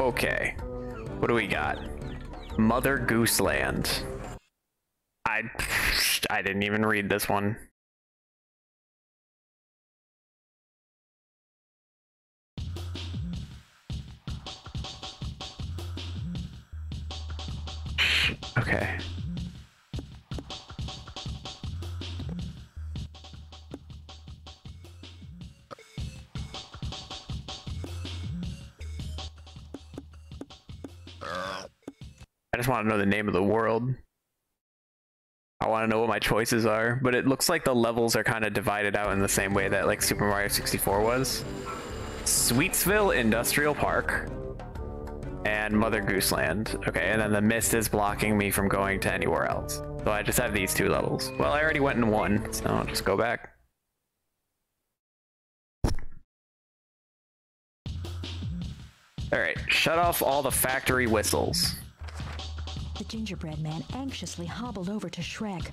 Okay. What do we got? Mother Goose Land. I I didn't even read this one. Just want to know the name of the world. I want to know what my choices are, but it looks like the levels are kind of divided out in the same way that like Super Mario 64 was. Sweetsville Industrial Park and Mother Goose Land. Okay, and then the mist is blocking me from going to anywhere else. So I just have these two levels. Well, I already went in one, so I'll just go back. Alright, shut off all the factory whistles. The gingerbread man anxiously hobbled over to Shrek.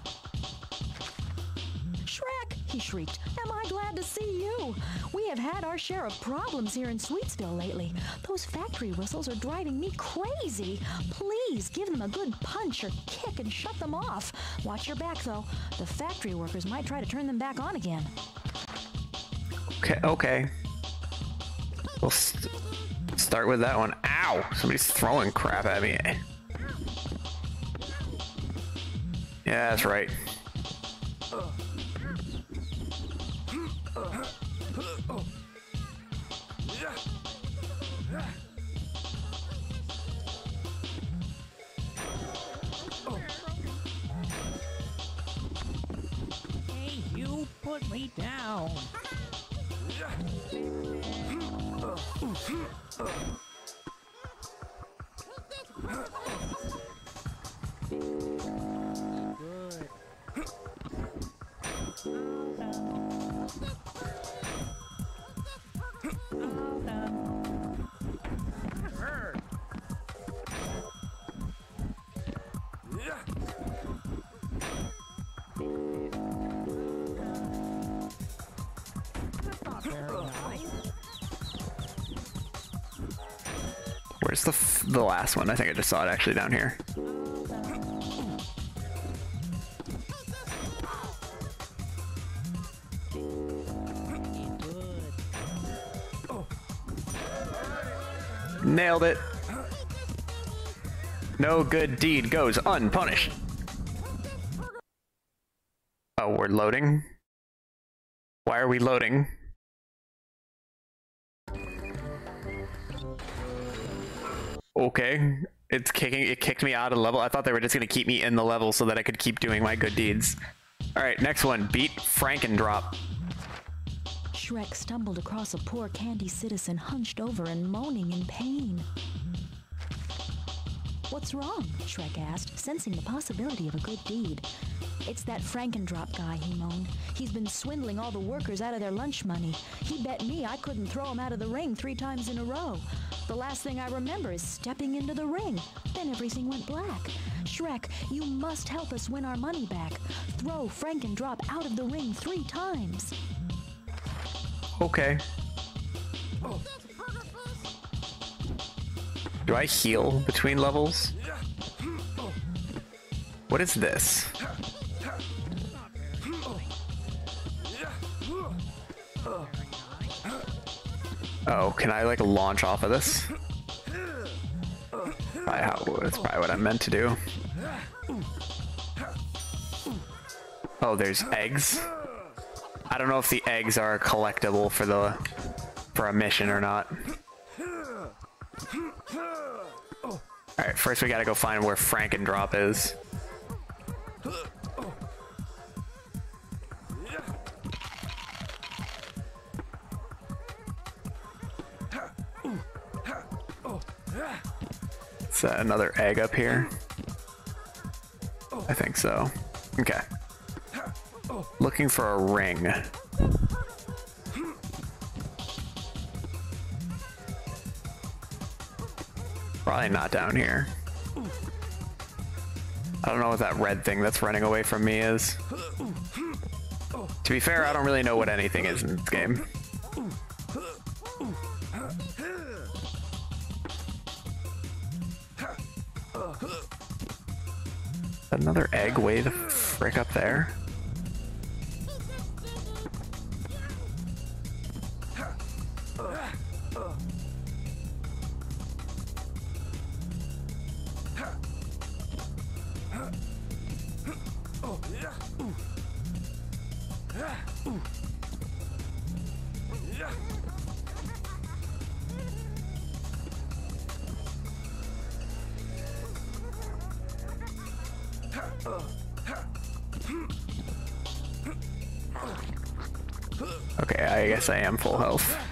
Shrek, he shrieked, am I glad to see you? We have had our share of problems here in Sweetsville lately. Those factory whistles are driving me crazy. Please give them a good punch or kick and shut them off. Watch your back, though. The factory workers might try to turn them back on again. Okay, okay. We'll st start with that one. Ow! Somebody's throwing crap at me. Yeah, that's right. Hey, you put me down. The last one? I think I just saw it actually down here. Nailed it. No good deed goes unpunished. Oh, we're loading? Why are we loading? Okay. It's kicking it kicked me out of the level. I thought they were just gonna keep me in the level so that I could keep doing my good deeds. Alright, next one. Beat Frankendrop. Shrek stumbled across a poor candy citizen hunched over and moaning in pain. What's wrong? Shrek asked, sensing the possibility of a good deed. It's that Frankendrop guy, he moaned. He's been swindling all the workers out of their lunch money. He bet me I couldn't throw him out of the ring three times in a row. The last thing I remember is stepping into the ring. Then everything went black. Shrek, you must help us win our money back. Throw Frankendrop out of the ring three times. Okay. Oh. Do I heal between levels? What is this? Oh, can I like launch off of this? Probably how, that's probably what I meant to do. Oh, there's eggs. I don't know if the eggs are collectible for the for a mission or not. First we gotta go find where Frankendrop is. Is that another egg up here? I think so. Okay. Looking for a ring. Probably not down here. I don't know what that red thing that's running away from me is. To be fair, I don't really know what anything is in this game. Another egg way the frick up there? Okay, I guess I am full health.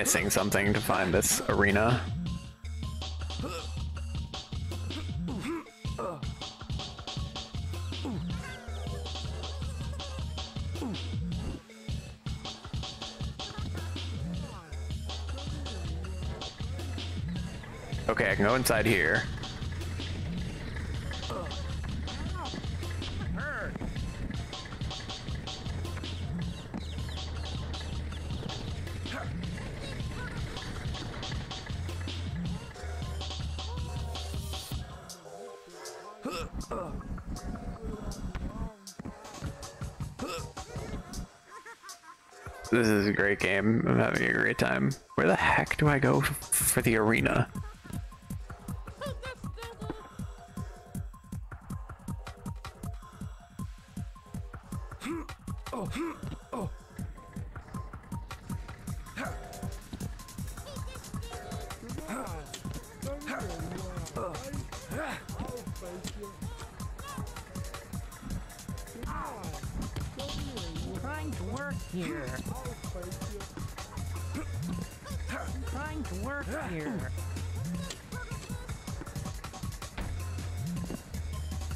Missing something to find this arena. Okay, I can go inside here. Great game. I'm having a great time. Where the heck do I go for the arena?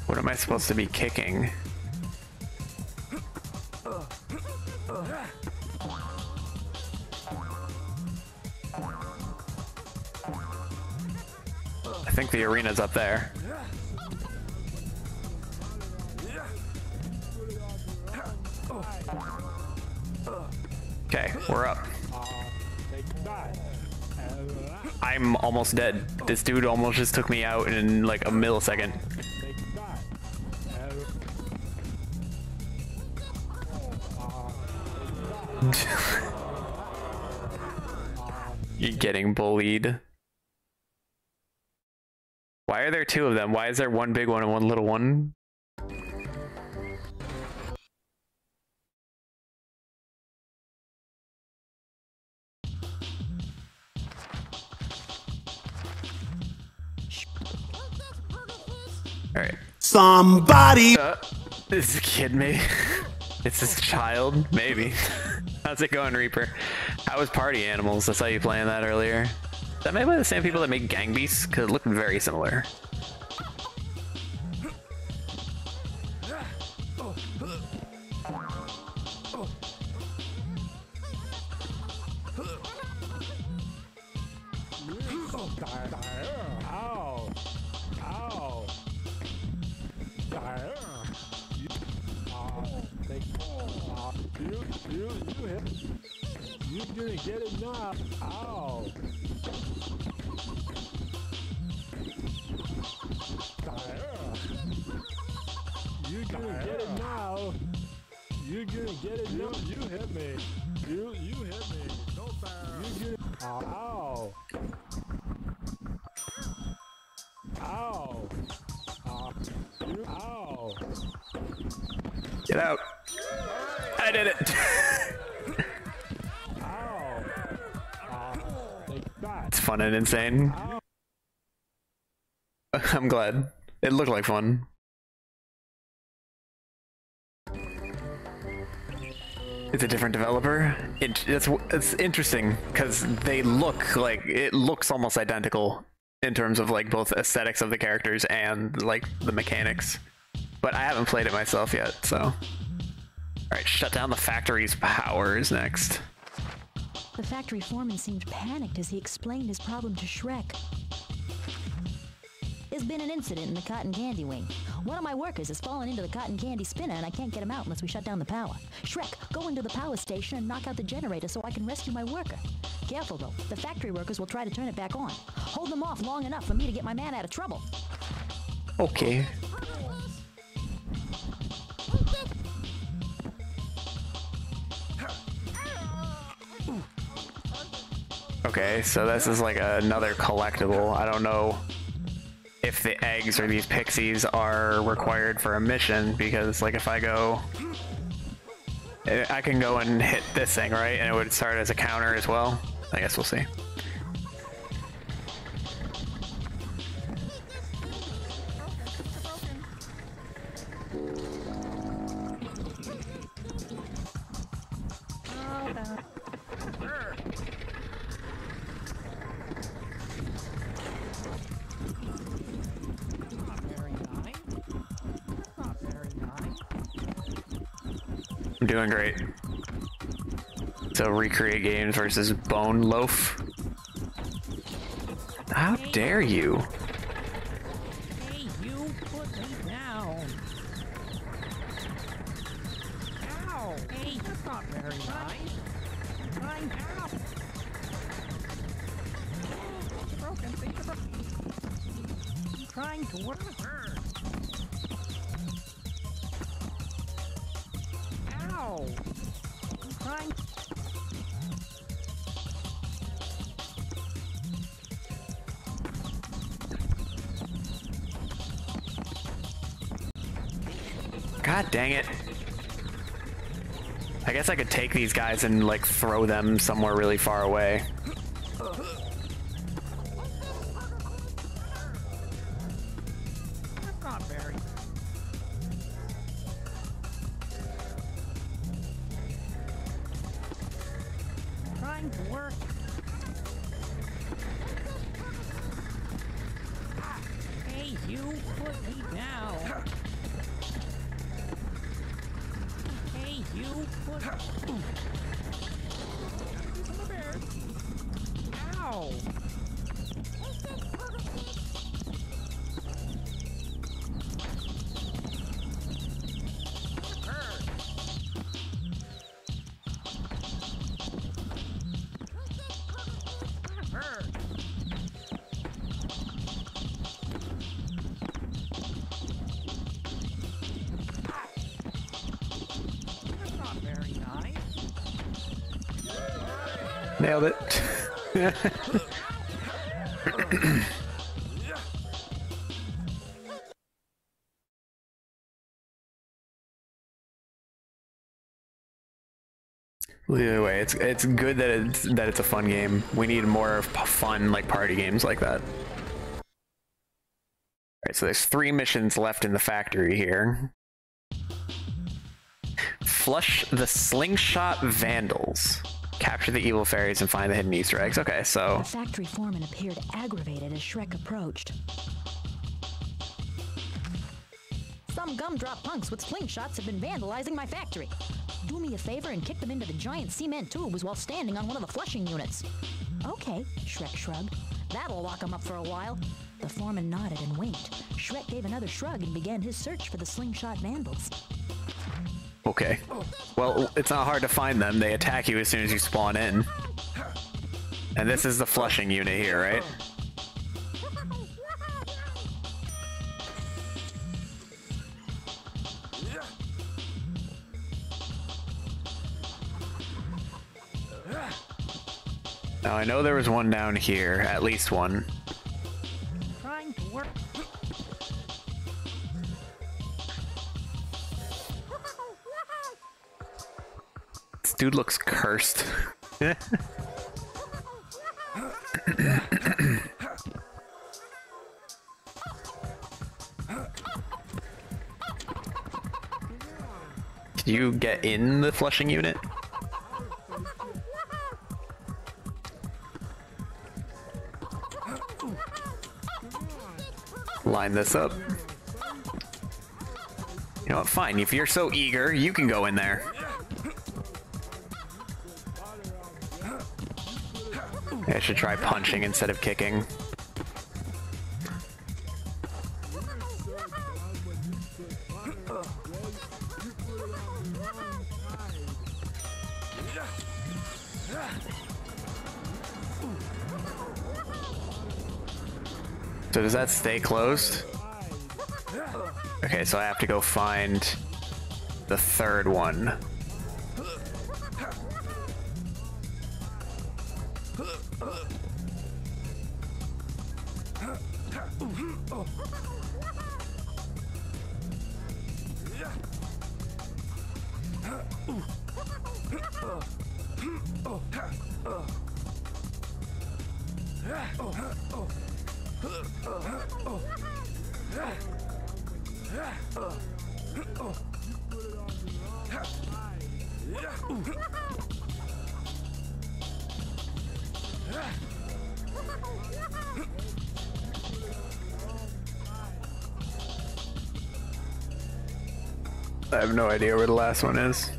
What am I supposed to be kicking? I think the arena's up there. Okay, we're up. I'm almost dead. This dude almost just took me out in like a millisecond. You're getting bullied. Why are there two of them? Why is there one big one and one little one? Alright. Somebody Uh, is this kid me? It's this child? Maybe. How's it going, Reaper? How was Party Animals? I saw you playing that earlier. Is that made by the same people that make Gang Beasts? Because it looked very similar. And insane. I'm glad. It looked like fun. It's a different developer. It, it's it's interesting because they look like it looks almost identical in terms of like both aesthetics of the characters and like the mechanics. But I haven't played it myself yet, so. All right, shut down the factory's powers next. The factory foreman seemed panicked as he explained his problem to Shrek. There's been an incident in the cotton candy wing. One of my workers has fallen into the cotton candy spinner and I can't get him out unless we shut down the power. Shrek, go into the power station and knock out the generator so I can rescue my worker. Careful though, the factory workers will try to turn it back on. Hold them off long enough for me to get my man out of trouble. Okay. Okay, so this is like another collectible. I don't know if the eggs or these pixies are required for a mission because like if I go eh, I can go and hit this thing, right? And it would start as a counter as well. I guess we'll see. Doing great. So recreate games versus Boneloaf. How dare you? Dang it. I guess I could take these guys and like throw them somewhere really far away. Ow! Hurt. That's not very nice. Nailed it. Either way, it's it's good that it's that it's a fun game. We need more fun like party games like that. Alright, so there's three missions left in the factory here. Flush the slingshot vandals. Capture the evil fairies and find the hidden Easter eggs. Okay, so The factory foreman appeared aggravated as Shrek approached. Some gumdrop punks with slingshots have been vandalizing my factory. Do me a favor and kick them into the giant cement tubes while standing on one of the flushing units. Okay, Shrek shrugged. That'll lock them up for a while. The foreman nodded and winked. Shrek gave another shrug and began his search for the slingshot vandals. Okay. Well, it's not hard to find them. They attack you as soon as you spawn in. And this is the flushing unit here, right? Now I know there was one down here, at least one. dude looks cursed. Did you get in the flushing unit? Line this up. You know what, fine, if you're so eager, you can go in there. I should try punching instead of kicking. So does that stay closed? Okay, so I have to go find the third one. Idea where the last one is.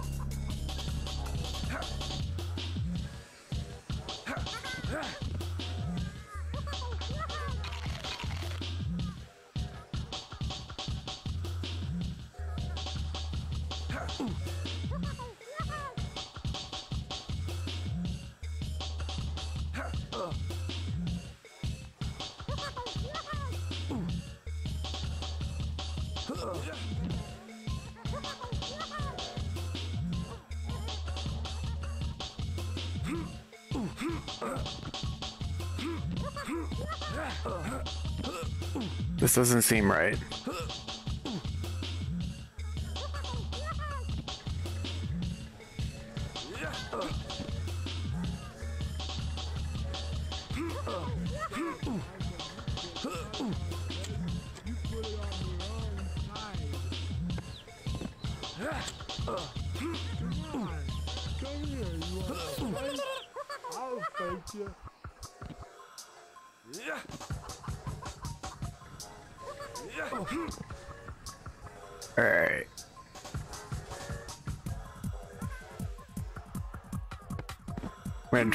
This doesn't seem right.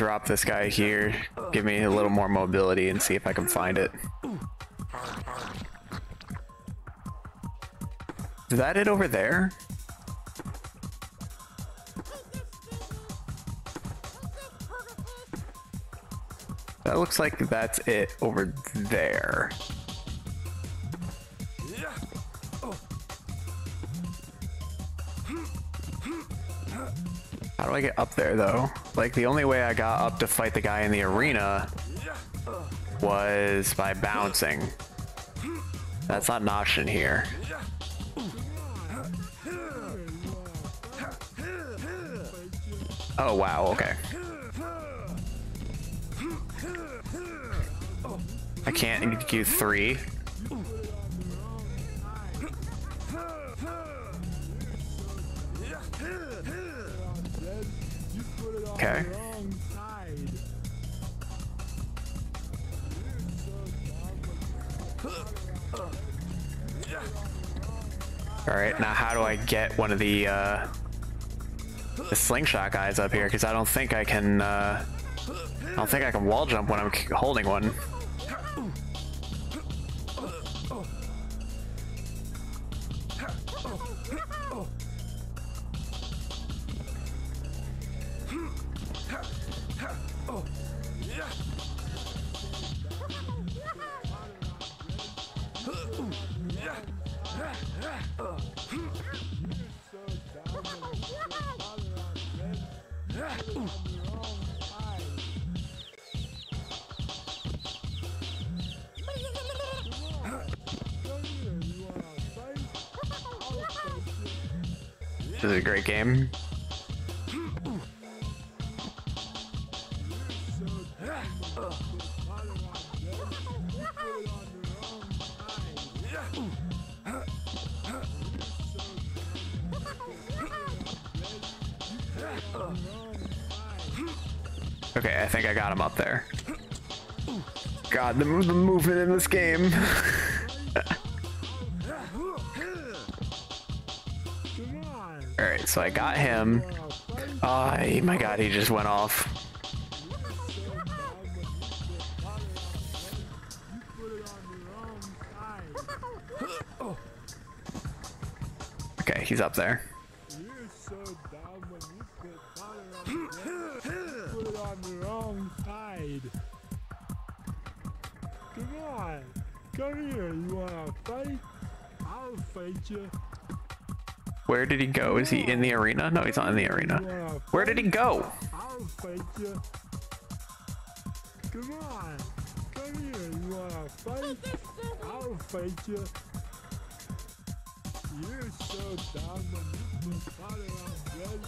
Drop this guy here, give me a little more mobility and see if I can find it. Is that it over there? That looks like that's it over there. Do I get up there though? Like the only way I got up to fight the guy in the arena was by bouncing. That's not an option here. Oh wow, okay. I can't execute three. Get one of the, uh, the slingshot guys up here? Because I don't think I can, uh, I don't think I can wall jump when I'm holding one. This is a great game. God, the, the movement in this game. All right, so I got him. Oh my god, he just went off. Okay, he's up there. Come here. You wanna fight? I'll fight you. Where did he go? Is he in the arena? No, he's not in the arena. Where did he go? I'll fight you. Come on. Come here. You wanna fight? I'll fight you. You're so dumb you put on bread.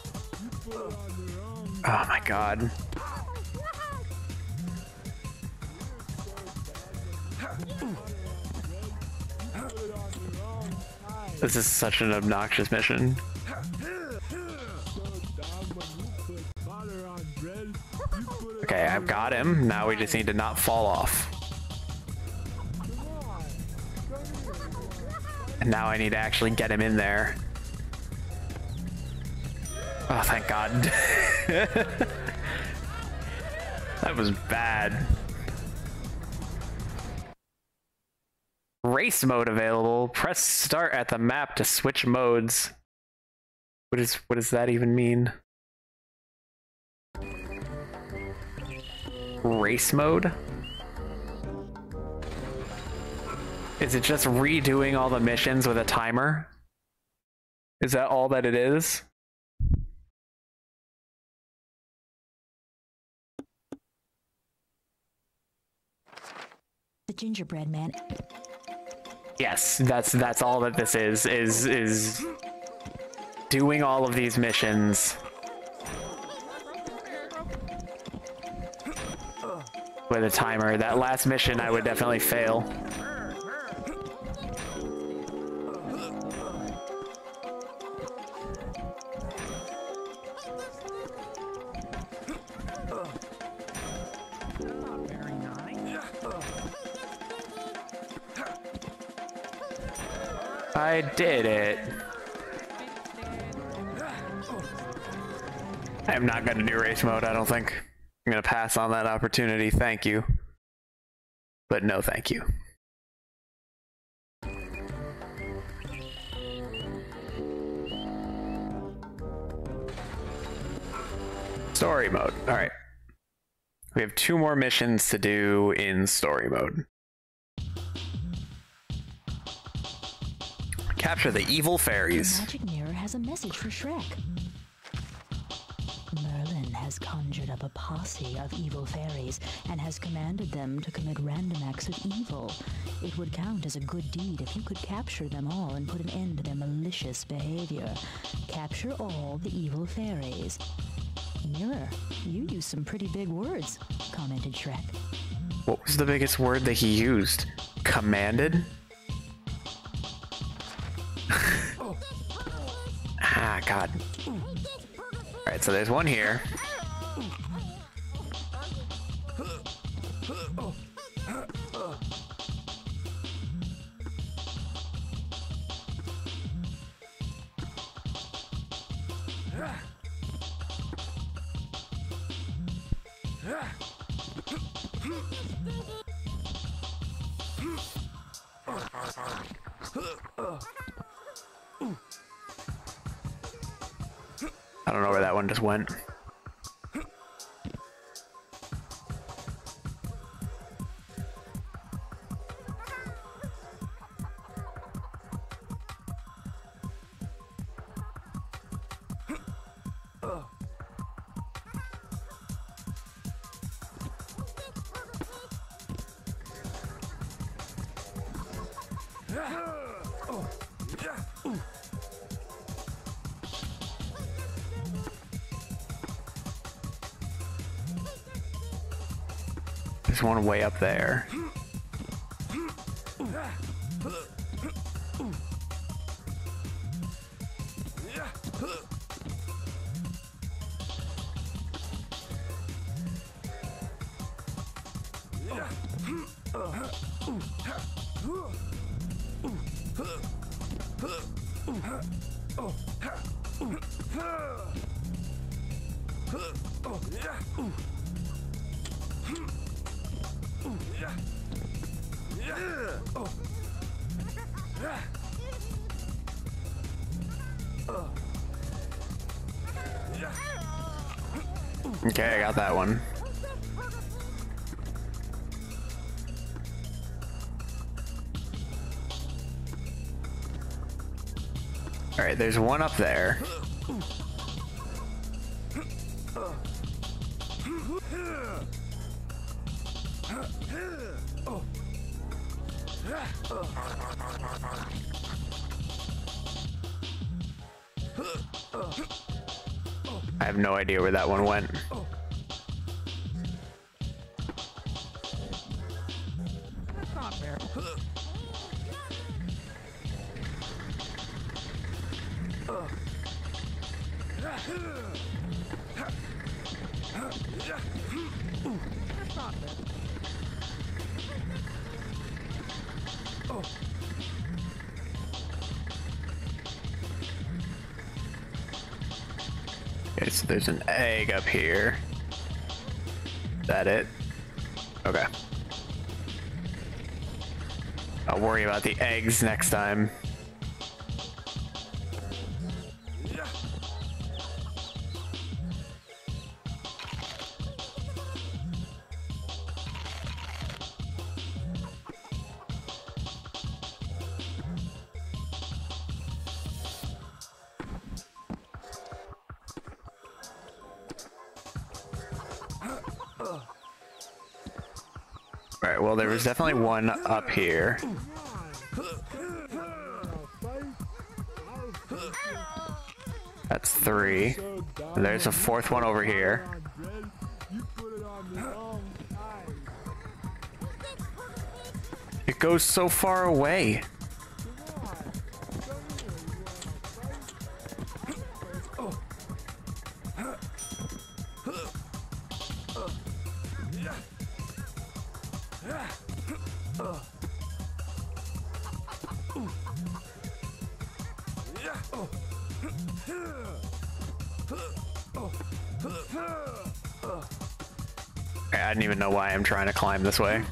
You put it on the wrong Oh my god. This is such an obnoxious mission. Okay, I've got him. Now we just need to not fall off. And now I need to actually get him in there. Oh, thank God. that was bad. Race mode available. Press start at the map to switch modes. What is what does that even mean? Race mode? Is it just redoing all the missions with a timer? Is that all that it is? The gingerbread man. Yes, that's that's all that this is is is doing all of these missions with a timer. That last mission I would definitely fail. I did it. I am not going to do race mode, I don't think. I'm going to pass on that opportunity. Thank you. But no, thank you. Story mode. All right. We have two more missions to do in story mode. Capture the evil fairies. The magic mirror has a message for Shrek. Merlin has conjured up a posse of evil fairies and has commanded them to commit random acts of evil. It would count as a good deed if you could capture them all and put an end to their malicious behavior. Capture all the evil fairies. Mirror, you use some pretty big words, commented Shrek. What was the biggest word that he used? Commanded? God. Alright, so there's one here. There's one way up there. There's one up there. I have no idea where that one went. There's an egg up here. Is that it? Okay. I'll worry about the eggs next time. Alright, well there was definitely one up here. That's three. There's a fourth one over here. It goes so far away. Trying to climb this way.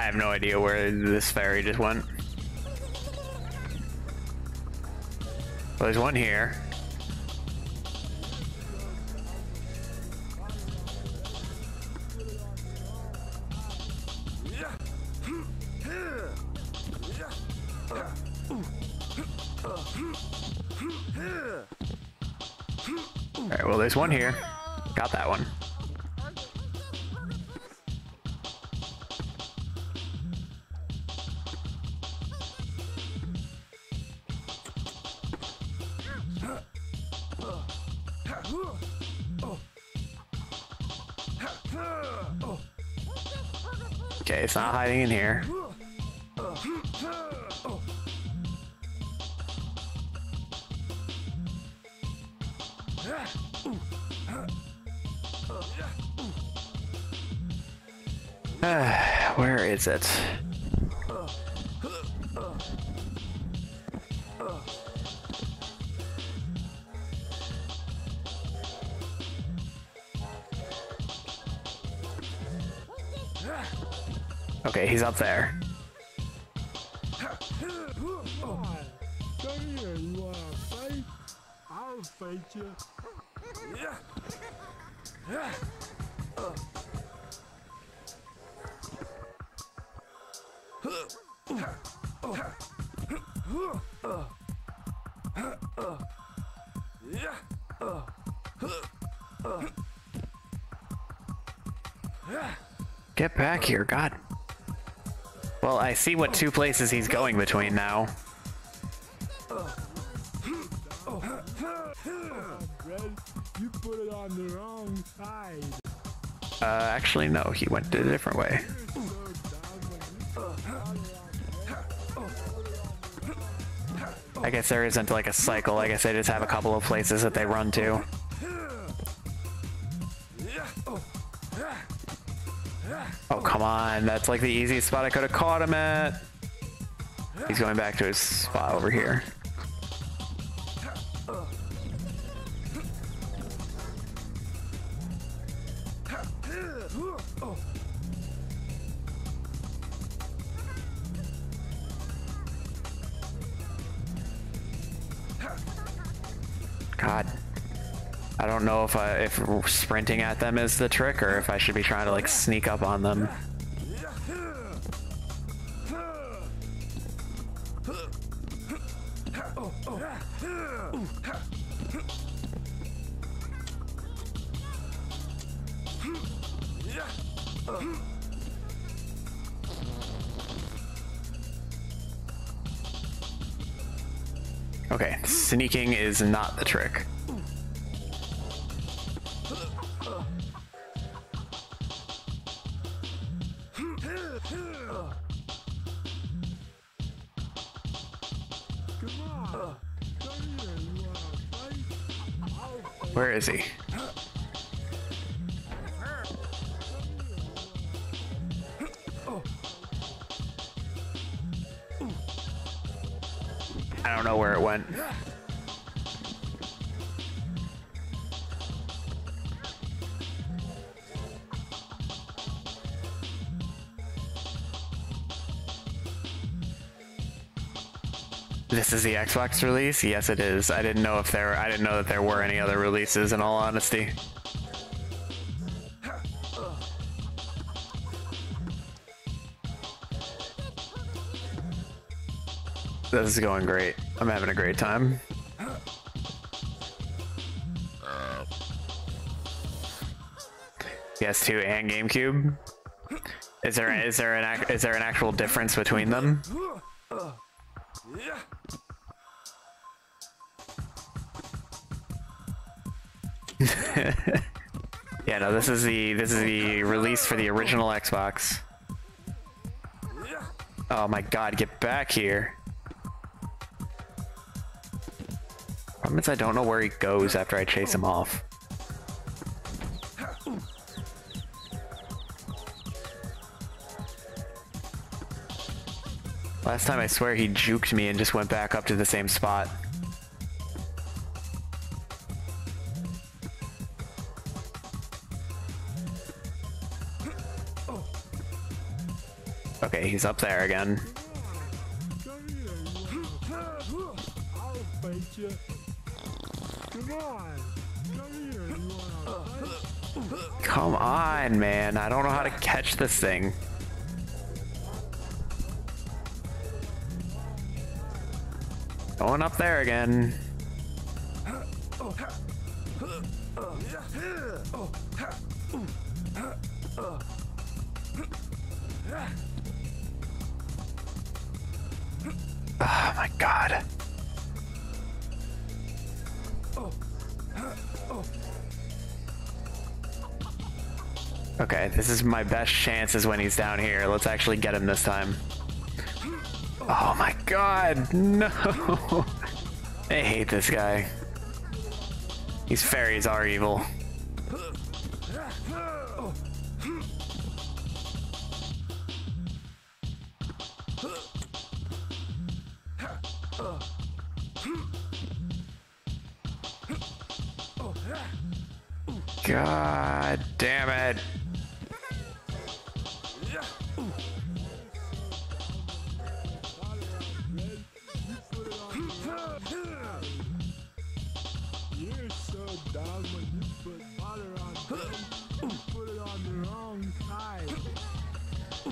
I have no idea where this fairy just went. Well, there's one here. Alright, well, there's one here. Got that one. It's not hiding in here. Where is it? Okay, he's up there. Come here, you wanna fight? I'll fight you. Get back here, God. I see what two places he's going between now. Uh, actually, no, he went a different way. I guess there isn't like a cycle. I guess they just have a couple of places that they run to. On. That's like the easiest spot I could have caught him at. He's going back to his spot over here. God. I don't know if I, if sprinting at them is the trick or if I should be trying to like sneak up on them. Sneaking is not the trick. This is the Xbox release? Yes, it is. I didn't know if there I didn't know that there were any other releases in all honesty. This is going great. I'm having a great time. PS2 and GameCube. Is there is there an is there an actual difference between them? yeah, no, this is the this is the release for the original Xbox. Oh my god, get back here. Problem is I don't know where he goes after I chase him off. Last time I swear he juked me and just went back up to the same spot. Okay, he's up there again. Come on, man. I don't know how to catch this thing. Going up there again. Oh my god. Okay, this is my best chance is when he's down here. Let's actually get him this time. Oh my god, no! I hate this guy. These fairies are evil.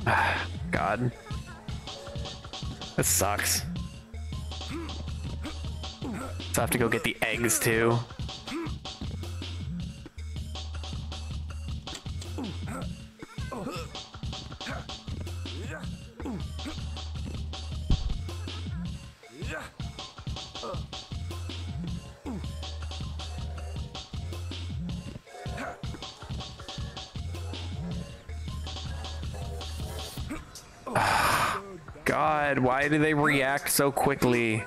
God. This sucks. So I have to go get the eggs too. Why do they react so quickly?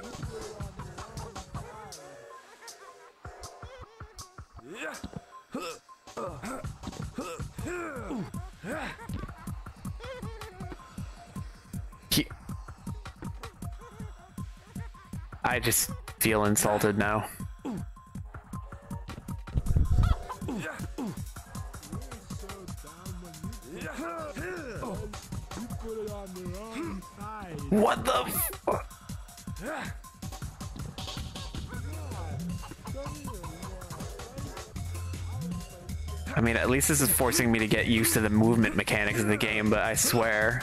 I just feel insulted now. I mean, at least this is forcing me to get used to the movement mechanics of the game, but I swear.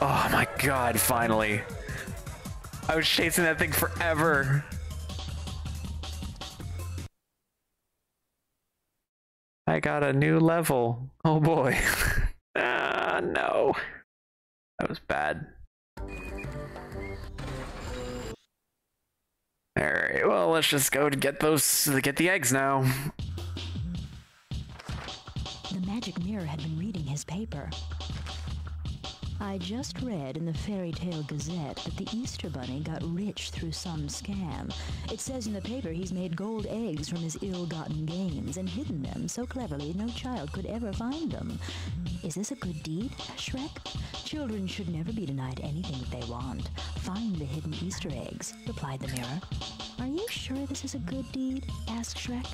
Oh my god, finally. I was chasing that thing forever. I got a new level. Oh boy. ah, no. That was bad. Alright, well, let's just go to get those, get the eggs now. The magic mirror had been reading his paper. I just read in the Fairy Tale Gazette that the Easter Bunny got rich through some scam. It says in the paper he's made gold eggs from his ill-gotten gains and hidden them so cleverly no child could ever find them. Is this a good deed, Shrek? Children should never be denied anything that they want. Find the hidden Easter eggs, replied the mirror. Are you sure this is a good deed? asked Shrek.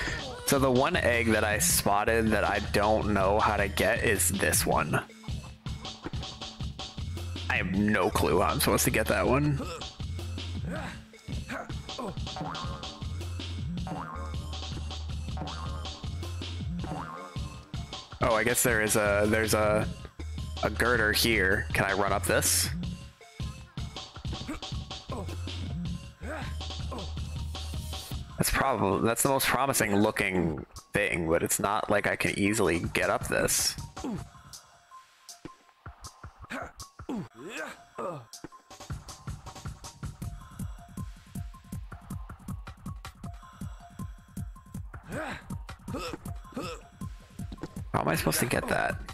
So the one egg that I spotted that I don't know how to get is this one. I have no clue how I'm supposed to get that one. Oh, I guess there is a there's a a girder here. Can I run up this? Probably that's the most promising looking thing, but it's not like I can easily get up this. How am I supposed to get that?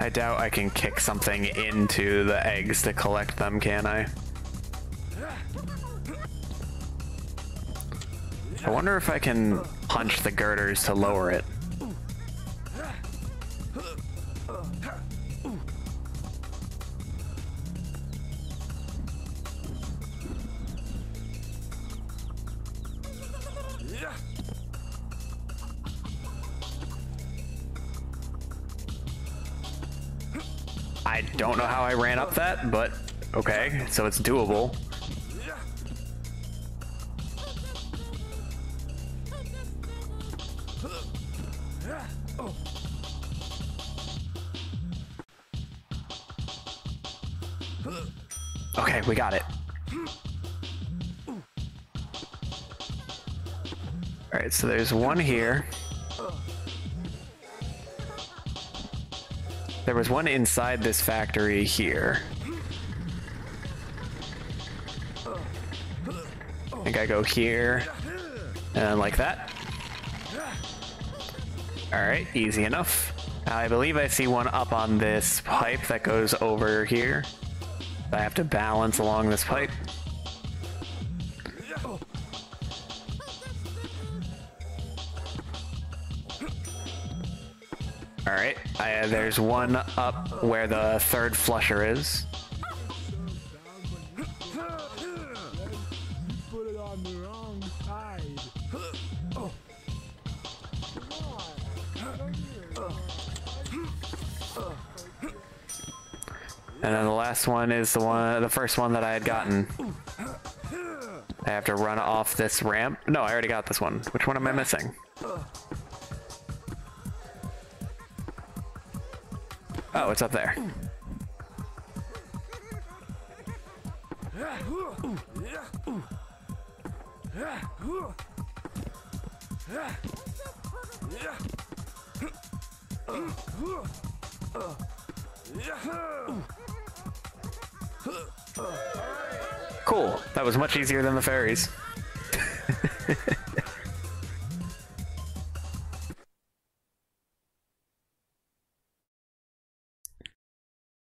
I doubt I can kick something into the eggs to collect them, can I? I wonder if I can punch the girders to lower it. That, but okay, so it's doable. Okay, we got it. Alright, so there's one here. There was one inside this factory here. I think I go here and like that. Alright, easy enough. I believe I see one up on this pipe that goes over here. I have to balance along this pipe. Alright, I- uh, there's one up where the third flusher is. And then the last one is the one, the first one that I had gotten. I have to run off this ramp. No, I already got this one. Which one am I missing? Oh, it's up there. Cool. That was much easier than the fairies.